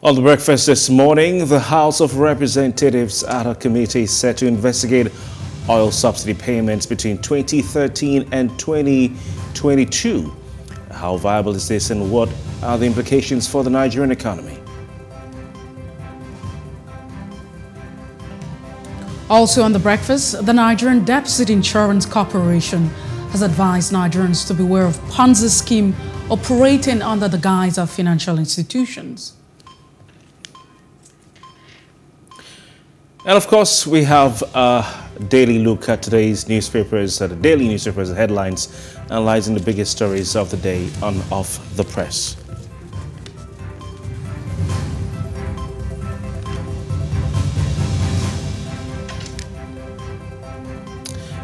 On the breakfast this morning, the House of Representatives ad hoc committee set to investigate oil subsidy payments between 2013 and 2022. How viable is this and what are the implications for the Nigerian economy? Also on the breakfast, the Nigerian Deposit Insurance Corporation has advised Nigerians to beware of Ponzi scheme operating under the guise of financial institutions. And of course, we have a daily look at today's newspapers, uh, the daily newspapers, headlines, analyzing the biggest stories of the day on Off the Press.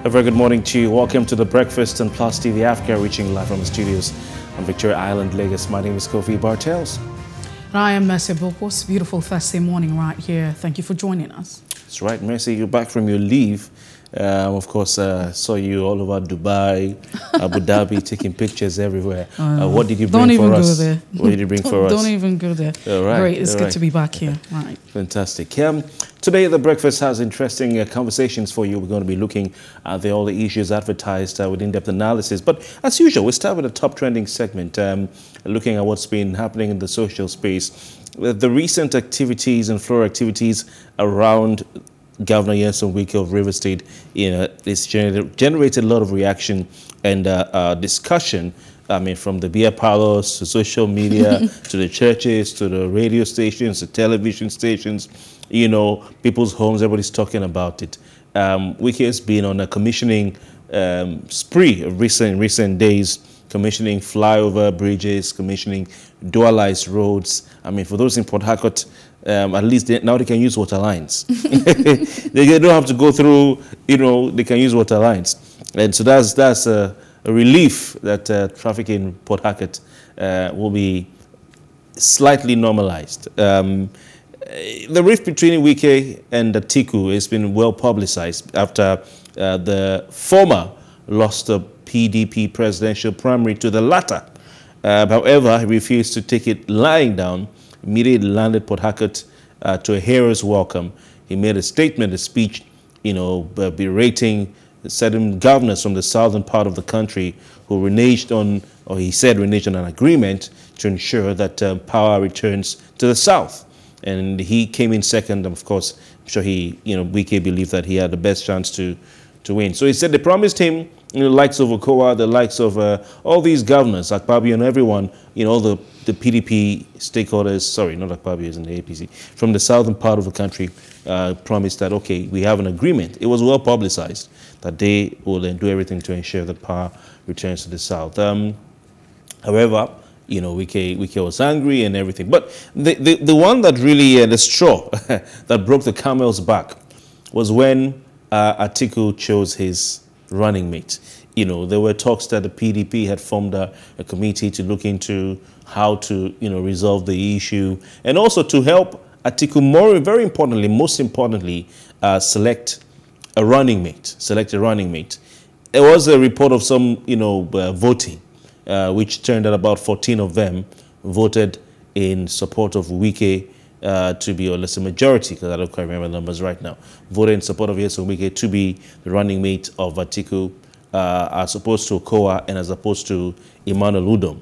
A very good morning to you. Welcome to the Breakfast and Plus TV Africa, reaching live from the studios on Victoria Island, Lagos. My name is Kofi Bartels. And I am Mercy Bopos. Beautiful Thursday morning right here. Thank you for joining us. That's right, Mercy. You're back from your leave. Um, of course, uh, saw you all over Dubai, Abu Dhabi, taking pictures everywhere. Uh, what did you bring Don't even for go there. What did you bring don't, for us? Don't even go there. All right, Great. It's good right. to be back here. Right. Fantastic. Um, today, the breakfast has interesting uh, conversations for you. We're going to be looking at the, all the issues advertised uh, with in-depth analysis. But as usual, we start with a top trending segment, um, looking at what's been happening in the social space. The recent activities and floor activities around Governor Nyesom Wike of River State, you know, it's generated, generated a lot of reaction and uh, uh, discussion. I mean, from the beer parlors to social media to the churches to the radio stations to television stations, you know, people's homes, everybody's talking about it. Um, Wike has been on a commissioning um, spree of recent recent days commissioning flyover bridges, commissioning dualized roads. I mean, for those in Port Harcourt, um, at least they, now they can use water lines. they don't have to go through, you know, they can use water lines. And so that's, that's a, a relief that uh, traffic in Port Harcourt uh, will be slightly normalized. Um, the rift between Wike and Atiku has been well publicized after uh, the former lost the PDP presidential primary to the latter. Uh, however, he refused to take it lying down, immediately landed Port Harcourt uh, to a hero's welcome. He made a statement, a speech, you know, berating certain governors from the southern part of the country who reneged on, or he said reneged on an agreement to ensure that um, power returns to the south. And he came in second, and of course, I'm sure he, you know, Wike believed that he had the best chance to, to win. So he said they promised him, you know, the likes of Okowa, the likes of uh, all these governors, Akpabio and everyone, you know, all the, the PDP stakeholders, sorry, not Akpabio, is in the APC, from the southern part of the country uh, promised that, okay, we have an agreement. It was well publicized that they will then do everything to ensure that power returns to the south. Um, However, you know, Wike, Wike was angry and everything. But the, the, the one that really, uh, the straw that broke the camel's back was when uh, Atiku chose his running mate. You know, there were talks that the PDP had formed a, a committee to look into how to, you know, resolve the issue and also to help Atiku more, very importantly, most importantly, uh, select a running mate, select a running mate. There was a report of some, you know, uh, voting, uh, which turned out about 14 of them voted in support of Wike uh, to be, or less a majority, because I don't quite remember the numbers right now, voted in support of Nyesom Wike to be the running mate of Atiku, uh, as opposed to Okowa and as opposed to Emmanuel Udom.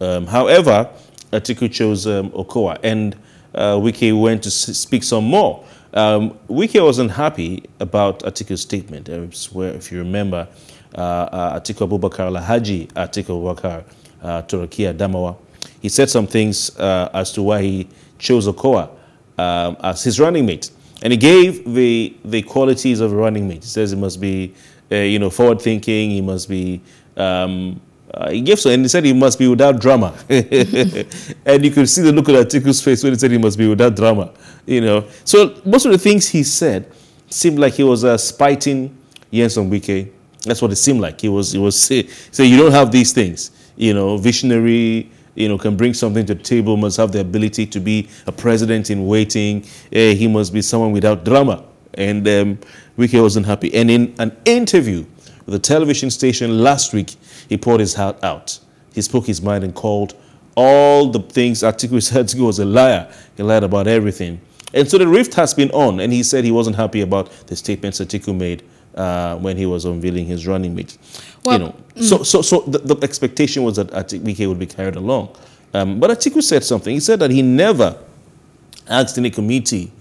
Um, however, Atiku chose um, Okowa, and uh, Wike went to speak some more. Um, Wike wasn't happy about Atiku's statement. I swear, if you remember, uh, uh, Atiku Abubakar Lahaji, Atiku Abubakar uh, Turakin Adamawa, he said some things uh, as to why he chose Okowa um, as his running mate. And he gave the, the qualities of a running mate. He says he must be, uh, you know, forward thinking, he must be um, uh, he gave so, and he said he must be without drama. and you could see the look on Atiku's face when he said he must be without drama. You know, so most of the things he said seemed like he was uh, spiting Nyesom Wike. That's what it seemed like. He was, he was say, say, you don't have these things. You know, visionary. You know, can bring something to the table. Must have the ability to be a president in waiting. Eh, he must be someone without drama. And um, wasn't happy. And in an interview with a television station last week, he poured his heart out. He spoke his mind and called all the things Atiku said Atiku was a liar. He lied about everything. And so the rift has been on, and he said he wasn't happy about the statements Atiku made uh, when he was unveiling his running mate. Well, you know, mm. so so so the, the, expectation was that Atiku would be carried along, um, but Atiku said something. He said that he never asked any committee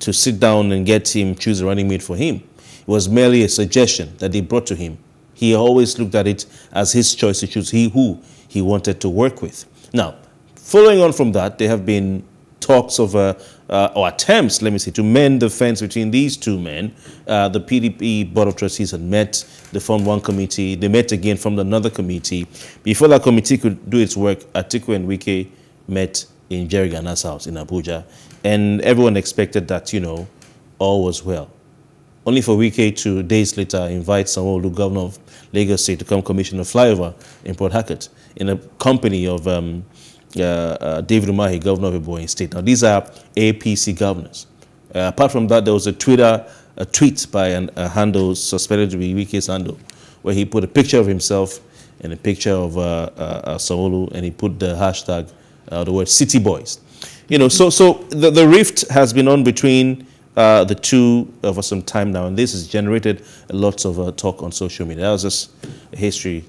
to sit down and get him choose a running mate for him. It was merely a suggestion that they brought to him. He always looked at it as his choice to choose he who he wanted to work with. Now, following on from that, there have been talks of, uh, uh, or attempts, let me say, to mend the fence between these two men. Uh, the PDP Board of Trustees had met, they formed one committee, they met again from another committee. Before that committee could do its work, Atiku and Wike met in Jerry Gana's house in Abuja, and everyone expected that, you know, all was well. Only for Wike to, days later, invite Sanwo-Olu, governor of Lagos State, to come commission a flyover in Port Harcourt in a company of um, David Umahi, governor of Ebonyi State. Now, these are APC governors. Uh, apart from that, there was a Twitter, a tweet by an, a handle suspected to be Wike's handle, where he put a picture of himself and a picture of uh, uh, Sanwo-Olu, and he put the hashtag, uh, the word City Boys. You know, so, so the, the rift has been on between uh, the two uh, for some time now, and this has generated lots of uh, talk on social media. That was just history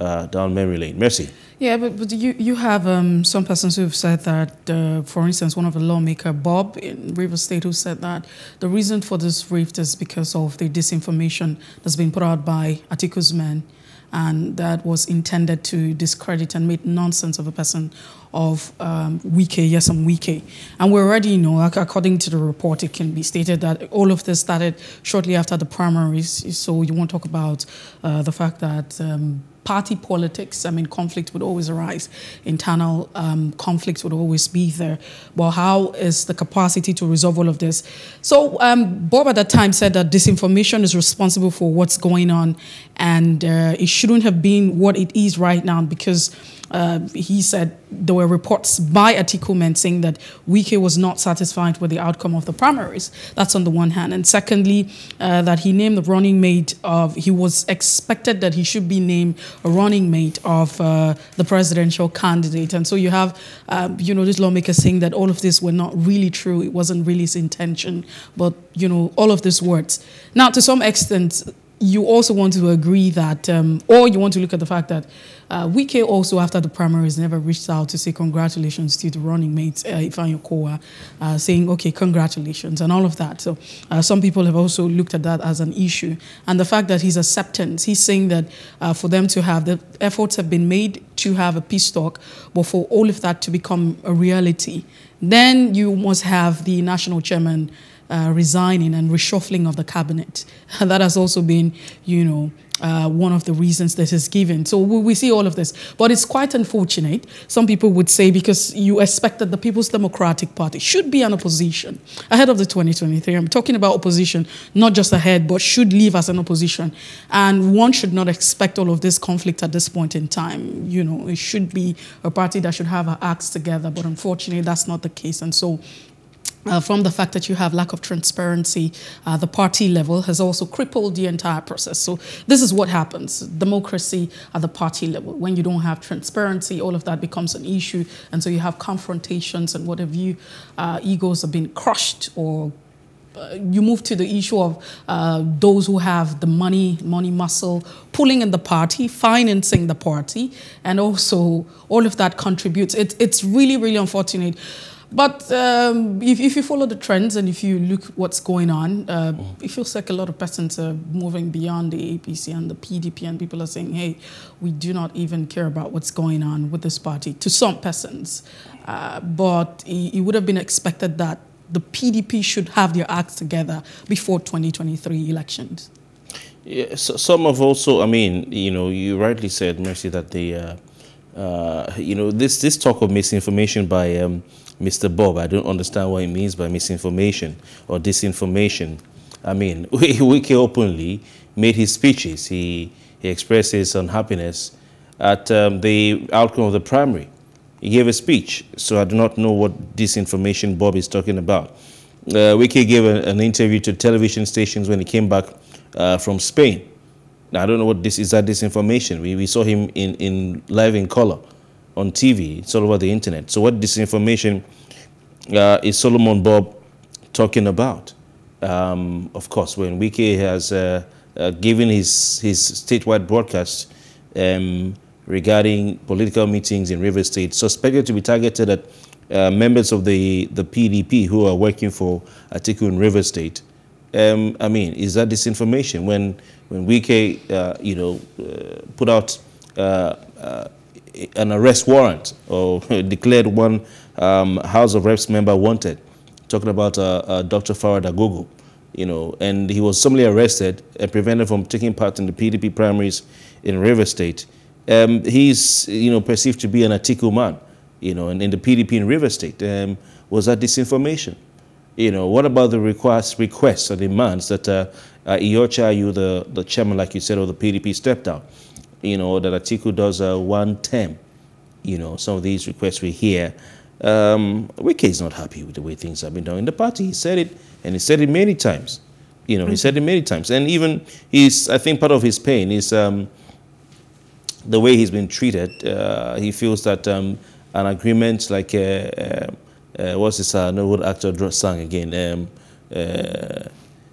uh, down memory lane. Mercy. Yeah, but, but you, you have um, some persons who have said that, uh, for instance, one of the lawmaker, Bob in River State, who said that the reason for this rift is because of the disinformation that's been put out by Atiku's men and that was intended to discredit and make nonsense of a person of um, yes, I'm Wike. And we already know, according to the report, it can be stated that all of this started shortly after the primaries. So you won't talk about uh, the fact that um, party politics, I mean, conflict would always arise. Internal um, conflict would always be there. But how is the capacity to resolve all of this? So um, Bob at that time said that disinformation is responsible for what's going on, and uh, it shouldn't have been what it is right now because uh, he said there were reports by Atiku men saying that Wike was not satisfied with the outcome of the primaries. That's on the one hand. And secondly, uh, that he named the running mate of, he was expected that he should be named a running mate of uh, the presidential candidate. And so you have, um, you know, this lawmaker saying that all of this were not really true. It wasn't really his intention. But, you know, all of these words. Now, to some extent, you also want to agree that, um, or you want to look at the fact that uh, Wike also, after the primaries, never reached out to say congratulations to the running mate, uh, Ifeanyi Okowa, uh, saying, okay, congratulations, and all of that. So uh, some people have also looked at that as an issue. And the fact that his acceptance, he's saying that uh, for them to have, the efforts have been made to have a peace talk, but for all of that to become a reality, then you must have the national chairman uh, resigning and reshuffling of the cabinet. That has also been, you know, uh, one of the reasons that is given. So we, we, see all of this. But it's quite unfortunate, some people would say, because you expect that the People's Democratic Party should be an opposition ahead of the 2023. I'm talking about opposition, not just ahead, but should leave as an opposition. And one should not expect all of this conflict at this point in time. You know, it should be a party that should have our acts together. But unfortunately, that's not the case. And so uh, from the fact that you have lack of transparency, uh, the party level has also crippled the entire process. So this is what happens, democracy at the party level. When you don't have transparency, all of that becomes an issue. And so you have confrontations and what have you, uh, egos have been crushed or uh, you move to the issue of uh, those who have the money, money muscle, pulling in the party, financing the party, and also all of that contributes. It, it's really, really unfortunate. But um, if, if, you follow the trends and if you look what's going on, uh, mm. it feels like a lot of persons are moving beyond the APC and the PDP, and people are saying, "Hey, we do not even care about what's going on with this party." To some persons, uh, but it, it would have been expected that the PDP should have their acts together before 2023 elections. Yeah, so some have also, I mean, you know, you rightly said, Mercy, that the, uh, uh, you know, this this talk of misinformation by um, Mr. Bob. I don't understand what he means by misinformation or disinformation. I mean, Wike openly made his speeches. He, he expressed his unhappiness at um, the outcome of the primary. He gave a speech, so I do not know what disinformation Bob is talking about. Uh, Wike gave a, an interview to television stations when he came back uh, from Spain. Now, I don't know what this is, that disinformation. We, we saw him in, in live in color on TV. It's all over the internet. So what disinformation uh, is Solomon Bob talking about? Um, of course, when Wike has uh, uh, given his, his statewide broadcast um, regarding political meetings in River State, suspected to be targeted at uh, members of the, the PDP who are working for Atiku in River State. Um, I mean, is that disinformation? When, when Wike, uh, you know, uh, put out uh, uh, an arrest warrant or declared one um, House of Reps member wanted, talking about uh, Dr. Farah Dagogo, you know, and he was summarily arrested and prevented from taking part in the PDP primaries in River State. Um, he's, you know, perceived to be an Atiku man, you know, and in the PDP in River State. Um, was that disinformation? You know, what about the requests, requests or demands that uh, uh, Iyorchia Ayu, the, the chairman, like you said, of the PDP, stepped out? You know, that Atiku does uh, one term. You know, some of these requests we hear. Um, Wike is not happy with the way things have been done in the party. He said it, and he said it many times. You know, he said it many times. And even he's, I think part of his pain is um, the way he's been treated. Uh, he feels that um, an agreement like, uh, uh, uh what's this uh, no actor sang again? Um, uh,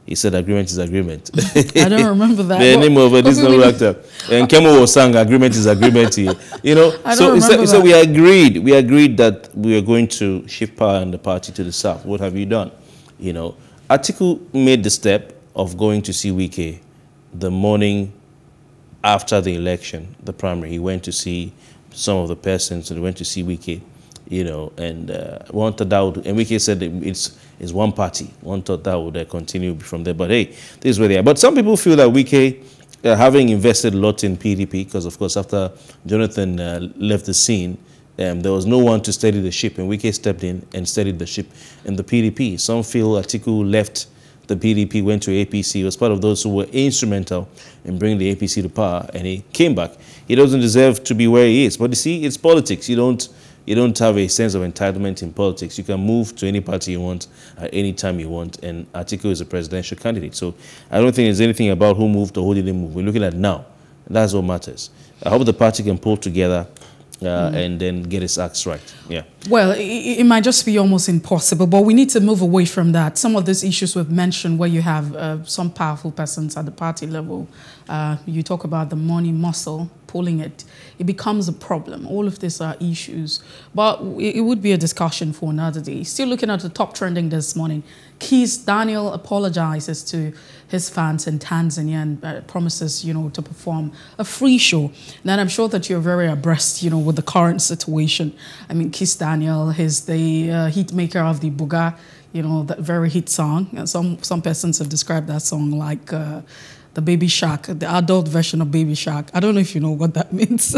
he said agreement is agreement. I don't remember that. the name of a Disney actor. And Kemo was saying agreement is agreement. Here. You know, I so, so, so we agreed. We agreed that we are going to shift power and the party to the south. What have you done? You know, Atiku made the step of going to see Wike the morning after the election, the primary. He went to see some of the persons and went to see Wike you know, and uh, that would, and Wike said it's, it's one party. One thought that would uh, continue from there. But hey, this is where they are. But some people feel that Wike, uh, having invested a lot in PDP, because of course after Jonathan uh, left the scene, um, there was no one to steady the ship, and Wike stepped in and steadied the ship in the PDP. Some feel Atiku left the PDP, went to APC, was part of those who were instrumental in bringing the APC to power, and he came back. He doesn't deserve to be where he is. But you see, it's politics. You don't you don't have a sense of entitlement in politics. You can move to any party you want at any time you want, and Atiku is a presidential candidate. So I don't think there's anything about who moved or who didn't move. We're looking at now. That's what matters. I hope the party can pull together uh, mm. and then get its acts right. Yeah. Well, it, it, might just be almost impossible, but we need to move away from that. Some of these issues we've mentioned, where you have uh, some powerful persons at the party level, uh, you talk about the money muscle pulling it, it becomes a problem. All of these are issues, but it would be a discussion for another day. Still looking at the top trending this morning, Kizz Daniel apologizes to his fans in Tanzania and uh, promises, you know, to perform a free show. Then I'm sure that you're very abreast, you know, with the current situation. I mean, Kizz Daniel is the uh, maker of the Buga, you know, that very hit song. And some some persons have described that song like. Uh, the Baby Shark, the adult version of Baby Shark. I don't know if you know what that means.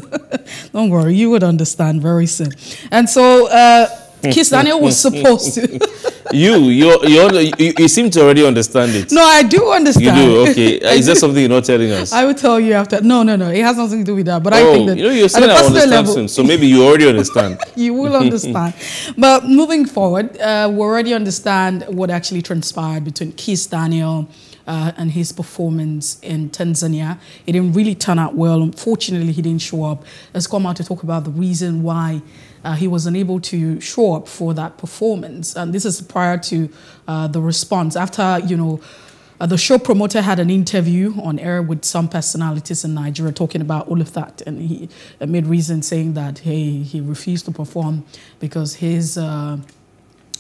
don't worry, you would understand very soon. And so, uh, Kizz Daniel was supposed to. you, you, you, you, seem to already understand it. No, I do understand. You do, okay. Is there something you're not telling us? I will tell you after. No, no, no. It has nothing to do with that. But oh, I think that you know, you're saying I understand level, soon, so maybe you already understand. you will understand. but moving forward, uh, we already understand what actually transpired between Kizz Daniel. Uh, and his performance in Tanzania. It didn't really turn out well. Unfortunately, he didn't show up. Let's come out to talk about the reason why uh, he was unable to show up for that performance. And this is prior to uh, the response. After, you know, uh, the show promoter had an interview on air with some personalities in Nigeria talking about all of that. And he made reason saying that, hey, he refused to perform because his uh,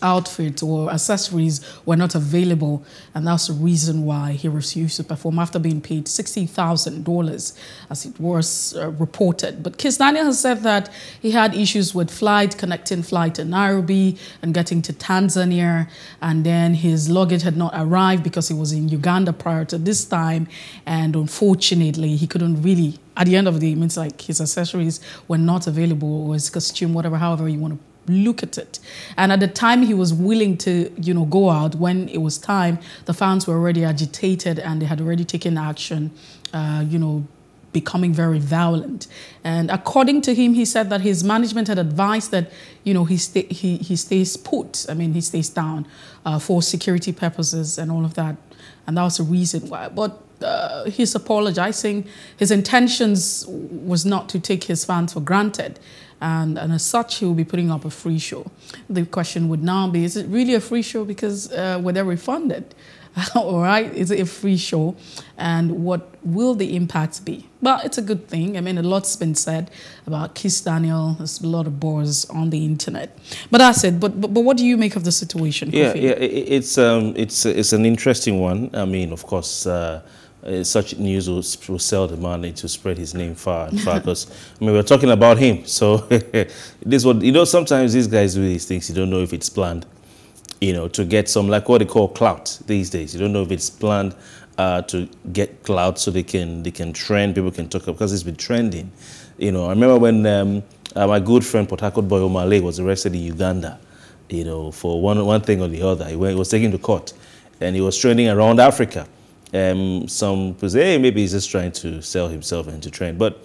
outfits or accessories were not available, and that's the reason why he refused to perform after being paid $60,000, as it was uh, reported. But Kizz Daniel has said that he had issues with flight, connecting flight to Nairobi and getting to Tanzania, and then his luggage had not arrived because he was in Uganda prior to this time, and unfortunately, he couldn't really at the end of the day, it means like his accessories were not available or his costume, whatever, however you want to look at it. And at the time he was willing to, you know, go out when it was time, the fans were already agitated and they had already taken action, uh, you know, becoming very violent. And according to him, he said that his management had advised that, you know, he, stay, he, he stays put. I mean, he stays down uh, for security purposes and all of that. And that was the reason why. But uh, he's apologizing. His intentions was not to take his fans for granted and, and as such, he will be putting up a free show. The question would now be, is it really a free show because uh, were they refunded? All right, is it a free show? And what will the impact be? Well, it's a good thing. I mean, a lot's been said about Kizz Daniel. There's a lot of bores on the internet. But that's it. But, but, but what do you make of the situation? Yeah, Kofi? yeah, it's, um, it's, it's an interesting one. I mean, of course, uh, uh, such news will, will sell the money to spread his name far and far. Because I mean, we're talking about him, so this what you know. Sometimes these guys do these things. You don't know if it's planned you know, to get some, like what they call clout these days. You don't know if it's planned uh, to get clout so they can, they can trend, people can talk about, because it's been trending. You know, I remember when um, uh, my good friend Port Harcourt boy Omah Lay was arrested in Uganda, you know, for one, one thing or the other. He, went, he was taken to court and he was trending around Africa. Um, some people say, hey, maybe he's just trying to sell himself and to train. But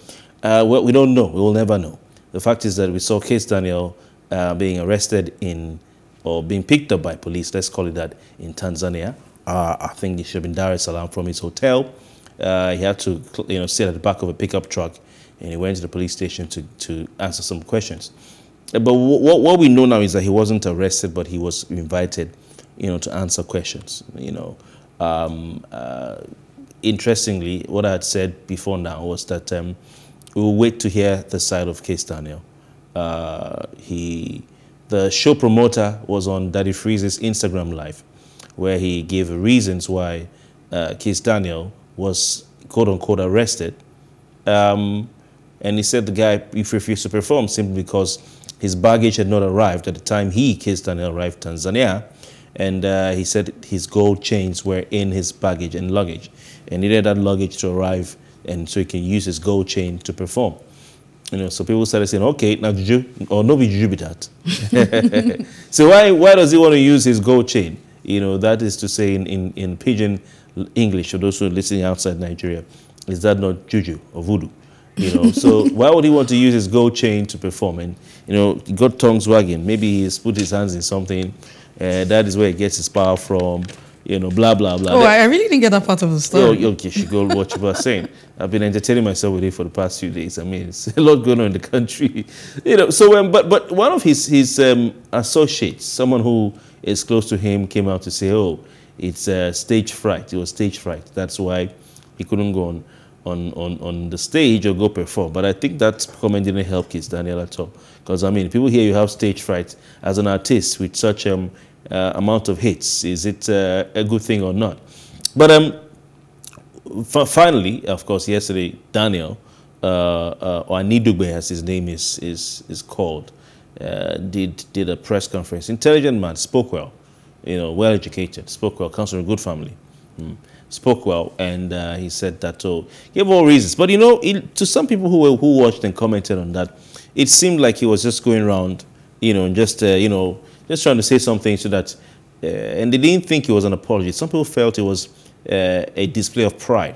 uh, well, we don't know. We will never know. The fact is that we saw Kizz Daniel uh, being arrested in or being picked up by police, let's call it that, in Tanzania. Uh, I think he should have been Dar es Salaam from his hotel. Uh, he had to you know, sit at the back of a pickup truck and he went to the police station to, to answer some questions. But what, what we know now is that he wasn't arrested, but he was invited, you know, to answer questions. You know, um, uh, interestingly, what I had said before now was that um, we'll wait to hear the side of Kizz Daniel. Uh, he the show promoter was on Daddy Freeze's Instagram Live, where he gave reasons why uh, Kizz Daniel was quote unquote arrested. Um, and he said the guy refused to perform simply because his baggage had not arrived at the time he, Kizz Daniel, arrived in Tanzania. And uh, he said his gold chains were in his baggage and luggage. And he needed that luggage to arrive and so he can use his gold chain to perform. You know, so people started saying, okay, now juju, or no be juju be that. so why, why does he want to use his gold chain? You know, that is to say in, in, in pidgin English, for those who are listening outside Nigeria, is that not juju or voodoo? You know, so why would he want to use his gold chain to perform? And, you know, he got tongues wagging. Maybe he's put his hands in something. Uh, that is where he gets his power from you know, blah, blah, blah. Oh, I really didn't get that part of the story. Yo, okay, you should go watch what I'm saying. I've been entertaining myself with it for the past few days. I mean, it's a lot going on in the country. You know, so, um, but, but one of his, his um, associates, someone who is close to him, came out to say, oh, it's uh, stage fright. It was stage fright. That's why he couldn't go on, on, on, on the stage or go perform. But I think that comment didn't help Kizz Daniel at all. Because, I mean, people here, you have stage fright as an artist with such um, uh, amount of hits. Is it uh, a good thing or not? But um, finally, of course, yesterday, Daniel, uh, uh, or Anidugbe as his name is, is, is called, uh, did, did a press conference. Intelligent man, spoke well, you know, well educated, spoke well, comes from a good family. Mm. Spoke well, and uh, he said that, oh, gave all reasons. But you know, it, to some people who, who watched and commented on that, it seemed like he was just going around, you know, just, uh, you know, just trying to say something so that, uh, and they didn't think it was an apology. Some people felt it was uh, a display of pride.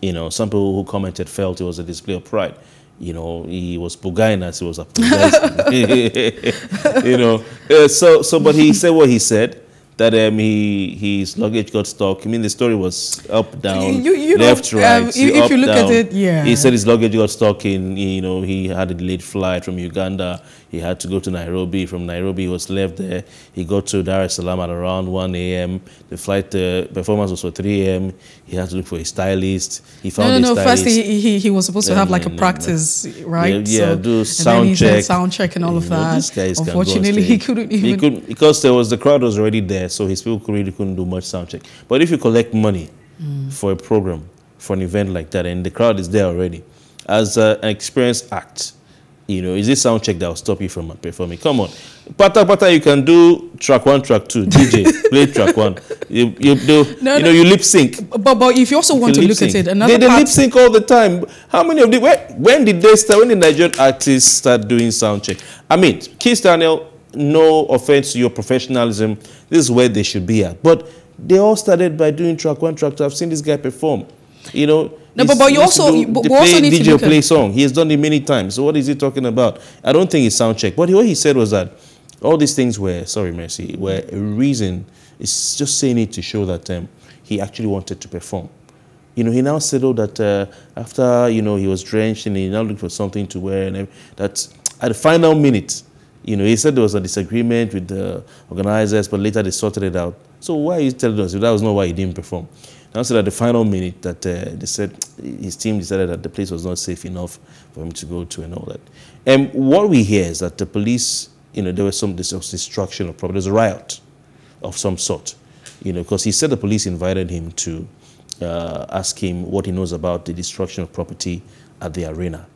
You know, some people who commented felt it was a display of pride. You know, he was bugaing as he was apologizing. you know, uh, so so, but he said what he said that um, he his luggage got stuck. I mean, the story was up, down, you, you left, know, right. Um, if, up, you look down. at it, yeah. He said his luggage got stuck in, you know, he had a delayed flight from Uganda. He had to go to Nairobi. From Nairobi, he was left there. He got to Dar es Salaam at around 1 a.m. The flight the performance was for 3 a.m. He had to look for a stylist. He found no, no, no. First, he, he, he was supposed to have like a practice, right? Yeah, yeah so, do sound check. sound check and all of that. This guy Unfortunately, he couldn't even. He could because there was the crowd was already there, so his people really couldn't do much sound check. But if you collect money mm. for a program, for an event like that, and the crowd is there already, as uh, an experienced act, you know, is this sound check that will stop you from performing? Come on. Pata pata, you can do track one, track two. DJ, play track one. You, you do, no, you know, you lip sync. But, but if you also want you to look sync. at it, another They, they lip sync all the time. How many of the, when, when did they start, when did Nigerian artists start doing sound check? I mean, Kizz Daniel, no offense to your professionalism, this is where they should be at. But they all started by doing track one, track two. I've seen this guy perform. You know, no, but, but you also, do, but play, also need DJ to play song. He has done it many times. So what is he talking about? I don't think it's sound check. But what he said was that all these things were, sorry, Mercy, were a reason. It's just saying it to show that um, he actually wanted to perform. You know, he now settled that uh, after, you know, he was drenched and he now looked for something to wear and that at the final minute, you know, he said there was a disagreement with the organizers, but later they sorted it out. So why are you telling us if that was not why he didn't perform? Now said at the final minute that uh, they said his team decided that the place was not safe enough for him to go to and all that. And what we hear is that the police, you know, there was some destruction of property. There was a riot of some sort, you know, because he said the police invited him to uh, ask him what he knows about the destruction of property at the arena,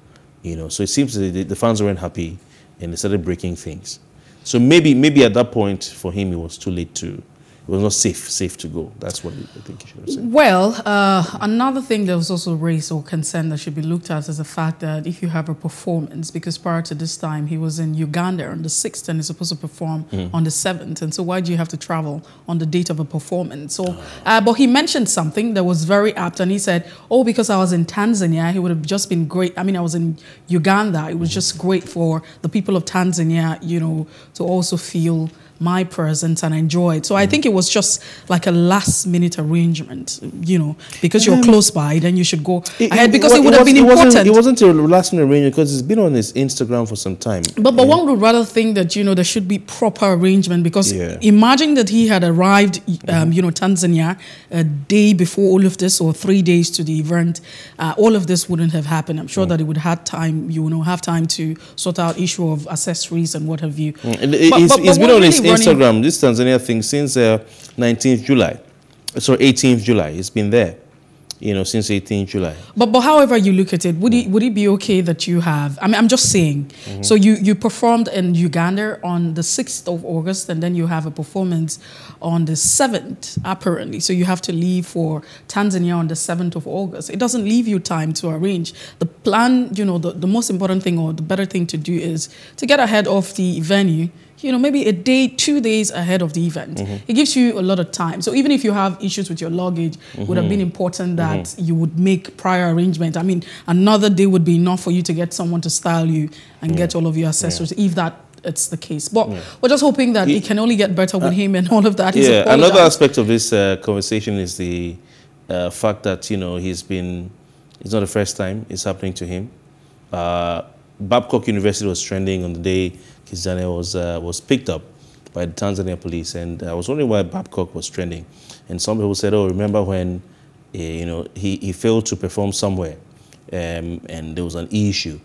you know. So it seems the fans weren't happy and he started breaking things. So maybe, maybe at that point for him it was too late to it was not safe safe to go. That's what I think you should have said. Well, uh, another thing that was also raised or concern that should be looked at is the fact that if you have a performance, because prior to this time he was in Uganda on the 6th and he's supposed to perform mm. on the 7th. And so why do you have to travel on the date of a performance? So, uh, but he mentioned something that was very apt and he said, oh, because I was in Tanzania, he would have just been great. I mean, I was in Uganda. It was just great for the people of Tanzania, you know, to also feel my presence and enjoy it. So I think it was just like a last minute arrangement, you know, because you're um, close by, then you should go it, ahead because it, it would it have been important. Wasn't, it wasn't a last minute arrangement because it's been on his Instagram for some time. But but yeah. one would rather think that you know there should be proper arrangement because yeah. imagine that he had arrived, um, you know, Tanzania a day before all of this or three days to the event, uh, all of this wouldn't have happened. I'm sure mm. that it would have time, you know, have time to sort out issue of accessories and what have you. Mm. But, but, but been on his Instagram, this Tanzania thing, since uh, 19th July. So 18th July. It's been there you know, since 18th July. But but however you look at it, would it would it be okay that you have? I mean, I'm just saying. Mm -hmm. So you you performed in Uganda on the 6th of August, and then you have a performance on the 7th, apparently. So you have to leave for Tanzania on the 7th of August. It doesn't leave you time to arrange. The plan, you know, the, the most important thing or the better thing to do is to get ahead of the venue you know, maybe a day, two days ahead of the event. Mm -hmm. It gives you a lot of time. So even if you have issues with your luggage, mm -hmm. would have been mm-hmm. important that mm -hmm. you would make prior arrangement. I mean, another day would be enough for you to get someone to style you and get all of your accessories, yeah. if that it's the case. But yeah. we're just hoping that he, it can only get better with uh, him and all of that. He's yeah, another aspect of this uh, conversation is the uh, fact that, you know, he's been, it's not the first time it's happening to him. Uh, Babcock University was trending on the day Kizz Daniel was, uh, was picked up by the Tanzania police. And I was wondering why Babcock was trending. And some people said, oh, remember when uh, you know, he, he failed to perform somewhere um, and there was an issue.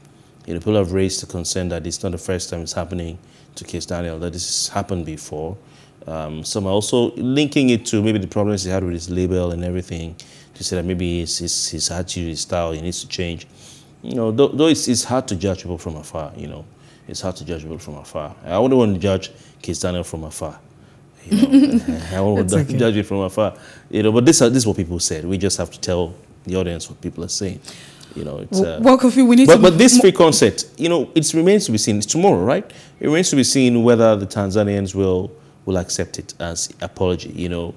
You know, people have raised the concern that it's not the first time it's happening to Kizz Daniel, that this has happened before. Um, some are also linking it to maybe the problems he had with his label and everything to say that maybe his, his, his attitude, his style, he needs to change. You know, though, though it's, it's hard to judge people from afar, you know it's hard to judge people from afar. I wouldn't want to judge Kizz Daniel from afar. You know, I won't okay. judge it from afar. You know, but this, this is what people said. We just have to tell the audience what people are saying. You know, it's, uh, well, Kofi, we need but, to. But this free concert, you know, it remains to be seen. It's tomorrow, right? It remains to be seen whether the Tanzanians will will accept it as apology. You know,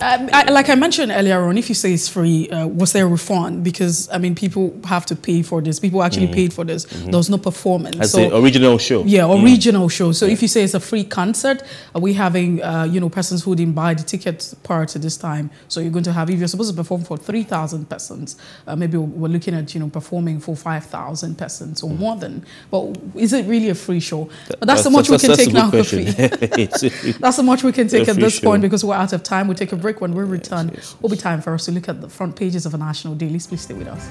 um, I, like I mentioned earlier on, if you say it's free, uh, was there a refund? Because I mean, people have to pay for this. People actually mm. paid for this. Mm -hmm. There was no performance. As so, the original show. Yeah, original mm. show. So yeah. if you say it's a free concert, are we having uh, you know persons who didn't buy the ticket prior to this time? So you're going to have if you're supposed to perform for three thousand persons, uh, maybe we're looking at you know performing for five thousand persons or mm. more than. But is it really a free show? But that's, so much we can take now. that's so much we can take at this point because we're out of time. We take a break break. When we return, yes, yes. will be time for us to look at the front pages of a national daily. Please stay with us.